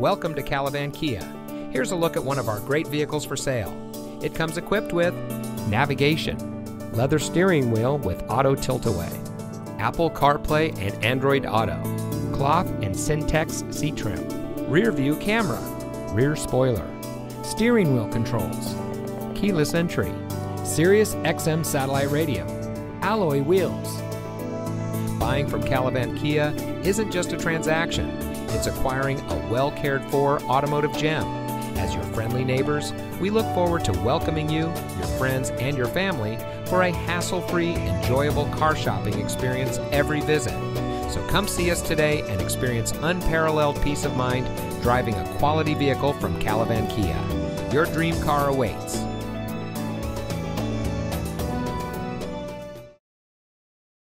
Welcome to Calavan Kia. Here's a look at one of our great vehicles for sale. It comes equipped with navigation, leather steering wheel with auto tilt-away, Apple CarPlay and Android Auto, cloth and Syntex seat trim, rear view camera, rear spoiler, steering wheel controls, keyless entry, Sirius XM satellite radio, alloy wheels. Buying from Calavan Kia isn't just a transaction, it's acquiring a well cared for automotive gem. As your friendly neighbors, we look forward to welcoming you, your friends, and your family for a hassle free, enjoyable car shopping experience every visit. So come see us today and experience unparalleled peace of mind driving a quality vehicle from Calavan Kia. Your dream car awaits.